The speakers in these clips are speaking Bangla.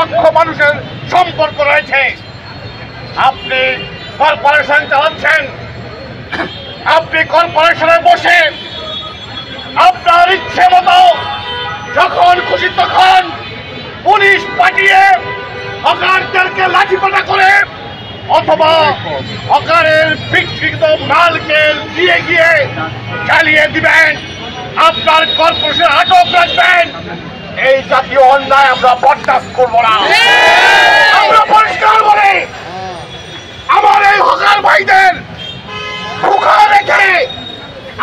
লক্ষ মানুষের সম্পর্ক রয়েছে। আপনি কর্পোরেশন চালাচ্ছেন। আপনি কর্পোরেশনে বসে আপনার ইচ্ছে মতো যখন খুশি তখন পুলিশ পাঠিয়ে হকারদেরকে লাঠিপেটা করে অথবা হকারের বিক্রিত মালকে দিয়ে গিয়ে চালিয়ে দিবেন। আপনার কর্পোরেশন আটক রাখবেন। এই জাতীয় অন্যায় আমরা বরদাস্ত করব না। আমরা পরিষ্কার বলি, আমার এই হকার ভাইদের ভুখা রেখে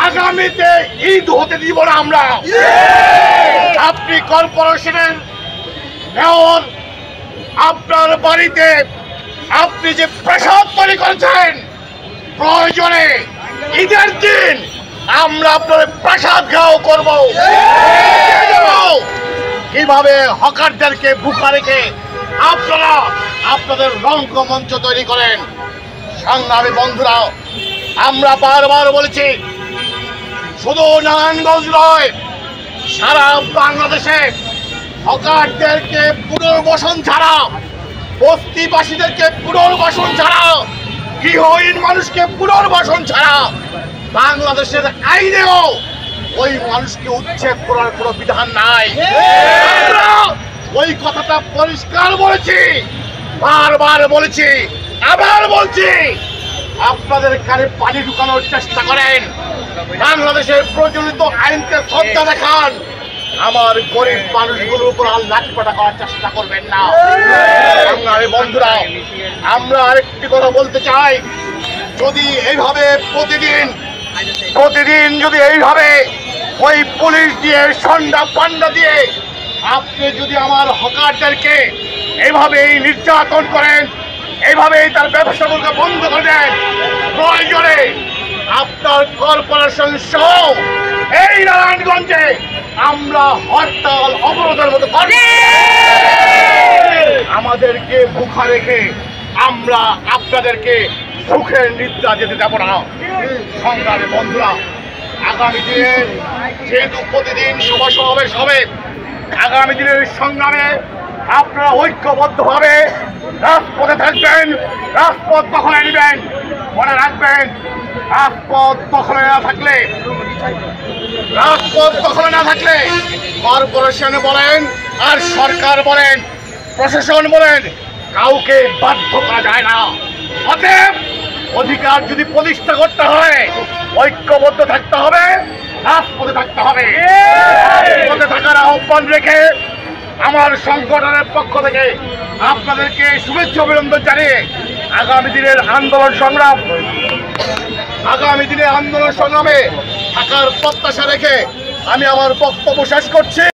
আগামীতে ঈদ হতে দিব না আমরা। আপনি কর্পোরেশনের মেয়র, আপনার বাড়িতে আপনি যে প্রসাদ তৈরি করেছেন, প্রয়োজনে ঈদের দিন আমরা আপনার প্রসাদ খাও করব। কীভাবে হকারদেরকে বুকা রেখে আপনারা আপনাদের রঙ্গমঞ্চ তৈরি করেন। সংগ্রামী বন্ধুরা, আমরা বারবার বলেছি, শুধু নারায়ণগঞ্জ নয়, সারা বাংলাদেশে হকারদেরকে পুনর্বাসন ছাড়া বস্তিবাসীদেরকে পুনর্বাসন ছাড়া, গৃহহীন মানুষকে পুনর্বাসন ছাড়া বাংলাদেশের আইনেও ওই মানুষকে উচ্ছেদ করার কোনো বিধান নাই। কথাটা পরিষ্কার বলেছি, বারবার বলেছি, আবার বলছি, আপনাদের কানে পানি ঢুকানোর চেষ্টা করেন। বাংলাদেশের প্রচলিত আইনকে শ্রদ্ধা দেখান। আমার গরিব মানুষগুলোর উপর আর লাঠিপাটা করার চেষ্টা করবেন না। বন্ধুরা, আমরা আরেকটি কথা বলতে চাই। যদি এইভাবে প্রতিদিন প্রতিদিন যদি এইভাবে ওই পুলিশ দিয়ে সন্ধ্যা পান্ডা দিয়ে আপনি যদি আমার হকারদেরকে এইভাবেই নির্যাতন করেন এইভাবেই তার ব্যবসাগুলোকে বন্ধ করে দেন প্রয়োজনে আপনার কর্পোরেশন সহ এই নারায়ণগঞ্জে আমরা হরতাল অবরোধের মতো করব আমাদেরকে ভুখা রেখে আমরা আপনাদেরকে সুখের নিদ্রা যেতে দেব না। সংগ্রামী বন্ধুরা আগামী দিনে যেহেতু প্রতিদিন সভা সমাবেশ হবে আগামী দিনের সংগ্রামে আপনারা ঐক্যবদ্ধভাবে রাজপথে থাকবেন, রাজপথ দখলে নেবেন, মনে রাখবেন, রাজপথ দখলে না থাকলে, রাজপথ দখলে না থাকলে কর্পোরেশন বলেন আর সরকার বলেন, প্রশাসন বলেন, কাউকে বাধ্য করা যায় না। অতএব অধিকার যদি প্রতিষ্ঠা করতে হয়, ঐক্যবদ্ধ থাকতে হবে, রাজপথে থাকতে হবে। আহ্বান রেখে আমার সংগঠনের পক্ষ থেকে আপনাদেরকে শুভেচ্ছা অভিনন্দন জানিয়ে আগামী দিনের আন্দোলন সংগ্রাম, আগামী দিনের আন্দোলন সংগ্রামে থাকার প্রত্যাশা রেখে আমি আমার বক্তব্য শেষ করছি।